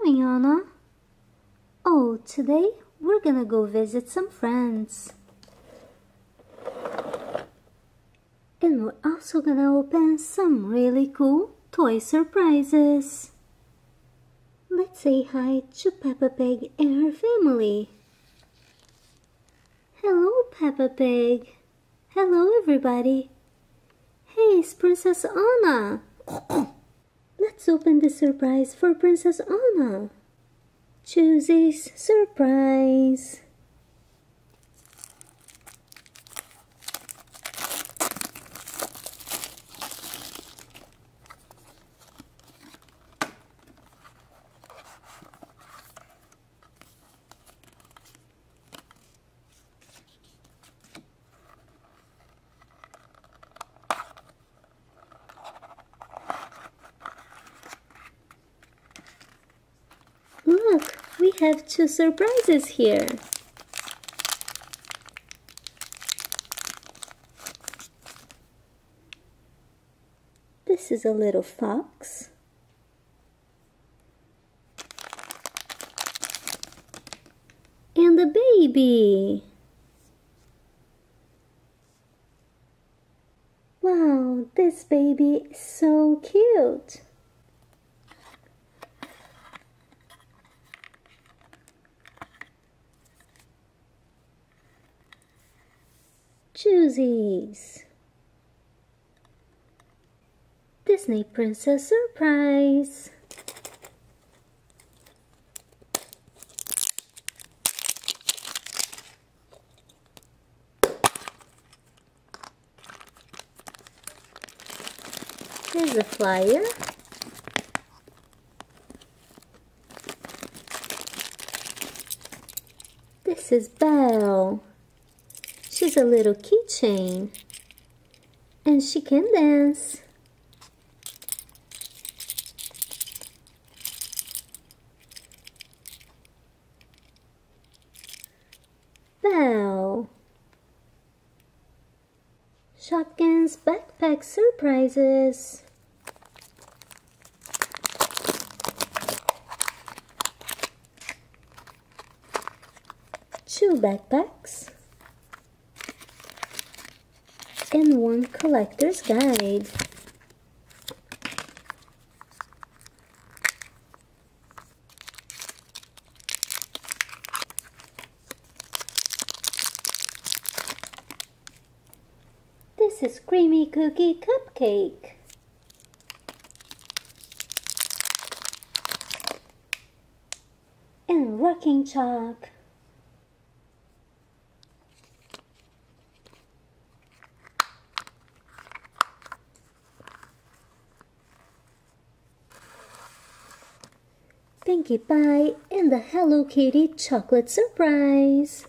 going, Anna? Oh, today we're gonna go visit some friends. And we're also gonna open some really cool toy surprises. Let's say hi to Peppa Pig and her family. Hello, Peppa Pig. Hello, everybody. Hey, it's Princess Anna. Let's open the surprise for Princess Anna. Twozies surprise. Look, we have two surprises here. This is a little fox. And a baby. Wow, this baby is so cute. Twozies. Disney Princess Surprise. Here's a flyer. This is Belle. She's a little keychain. And she can dance. Belle. Shopkins backpack surprises. Two backpacks. And one collector's guide. This is creamy cookie cupcake. And rocking chalk. Pinkie Pie and the Hello Kitty chocolate surprise.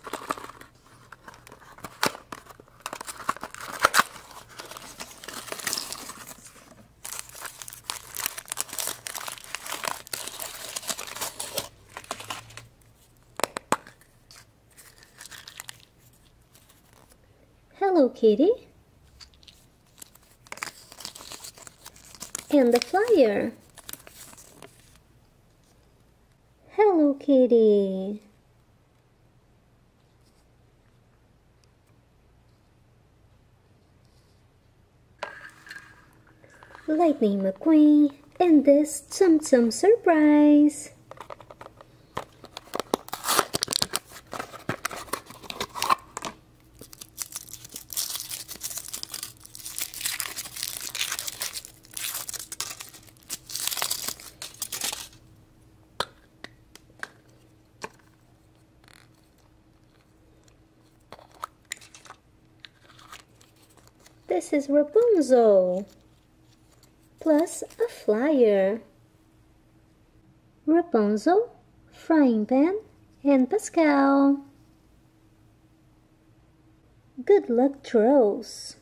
Hello Kitty and the flyer. Hello Kitty. Lightning McQueen and this Tsum Tsum surprise. This is Rapunzel. Plus a flyer. Rapunzel, Frying Pan, and Pascal. Good luck trolls.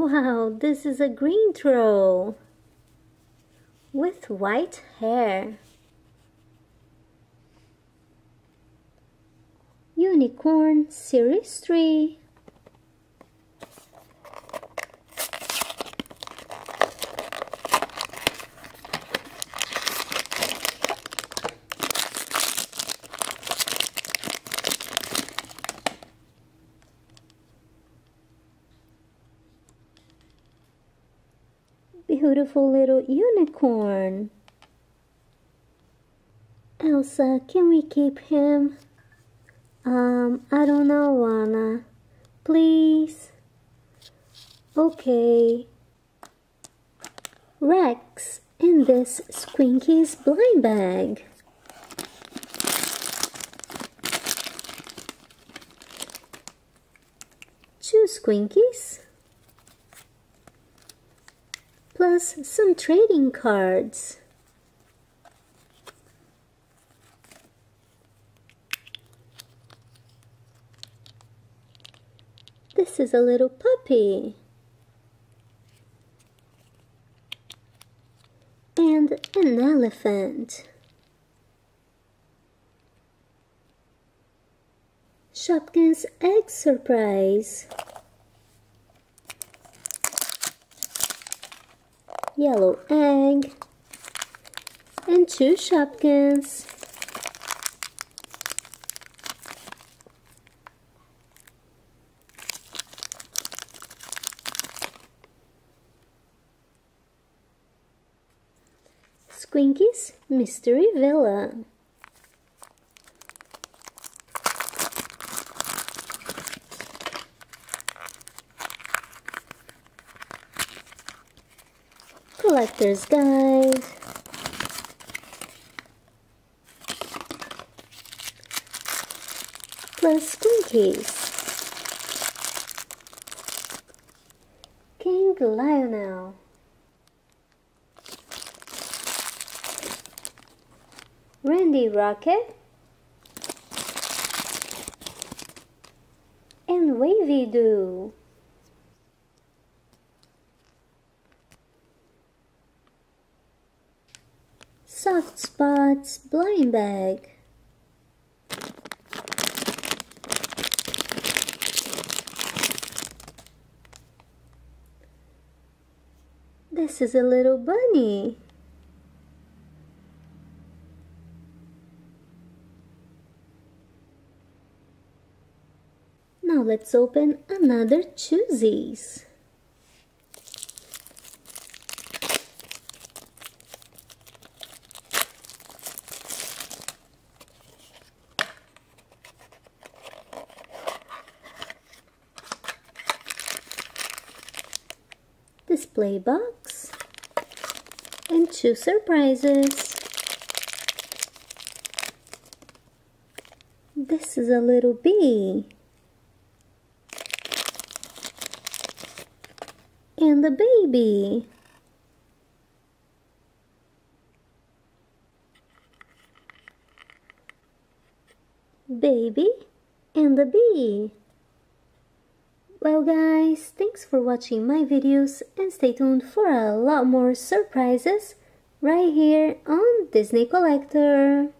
Wow, this is a green troll with white hair. Unicorn Series 3 Beautiful little unicorn. Elsa, can we keep him? Um, I don't know, Anna. Please? Okay. Rex in this Squinkies blind bag. Two Squinkies. Plus some trading cards. This is a little puppy. And an elephant. Shopkins Egg Surprise. Yellow egg. And two Shopkins. Squinkies Mystery Villa. Collector's Guide. Plus Squinkies. King Lionel. Randy Rocket and Wavy Doo. Soft Spots Blind Bag. This is a little bunny. Now let's open another Twozies. Display box and two surprises. This is a little bee. and the baby. Baby and the bee. Well guys, thanks for watching my videos and stay tuned for a lot more surprises right here on Disney Collector.